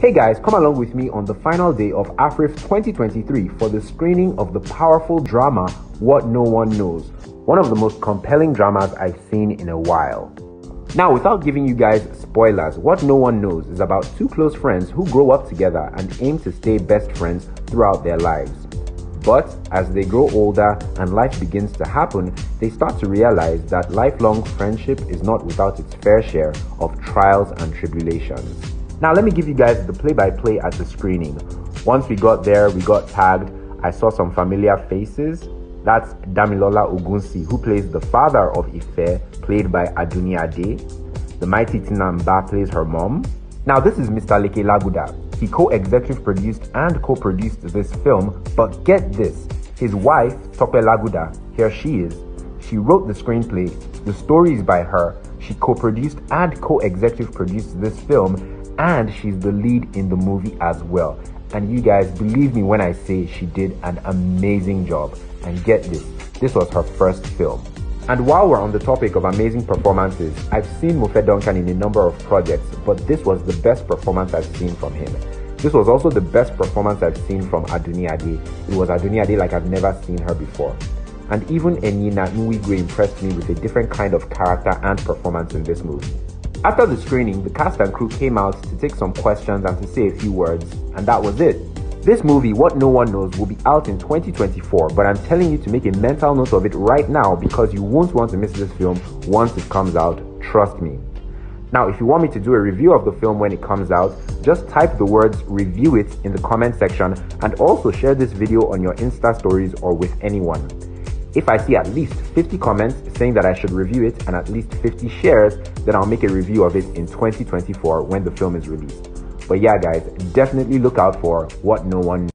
Hey guys, come along with me on the final day of AFRIFF 2023 for the screening of the powerful drama What No One Knows, one of the most compelling dramas I've seen in a while. Now, without giving you guys spoilers, What No One Knows is about two close friends who grow up together and aim to stay best friends throughout their lives. But as they grow older and life begins to happen, they start to realize that lifelong friendship is not without its fair share of trials and tribulations. Now, let me give you guys the play by play at the screening. Once we got there, we got tagged. I saw some familiar faces. That's Damilola Ogunsi, who plays the father of Ife, played by Adunni Ade. The mighty Tina Mba plays her mom. Now, this is Mr. Leke Laguda. He co executive produced and co produced this film, but get this his wife, Tope Laguda, here she is. She wrote the screenplay, the story is by her. She co produced and co executive produced this film, and she's the lead in the movie as well. And you guys, believe me when I say she did an amazing job. And get this, this was her first film. And while we're on the topic of amazing performances, I've seen Mofe Duncan in a number of projects, but this was the best performance I've seen from him. This was also the best performance I've seen from Adunni Ade. It was Adunni Ade like I've never seen her before. And even Enyinna Nwigwe impressed me with a different kind of character and performance in this movie. After the screening, the cast and crew came out to take some questions and to say a few words, and that was it. This movie, What No One Knows, will be out in 2024, but I'm telling you to make a mental note of it right now because you won't want to miss this film once it comes out. Trust me. Now, if you want me to do a review of the film when it comes out, just type the words review it in the comment section and also share this video on your Insta stories or with anyone. If I see at least 50 comments saying that I should review it and at least 50 shares, then I'll make a review of it in 2024 when the film is released. But yeah, guys, definitely look out for What No One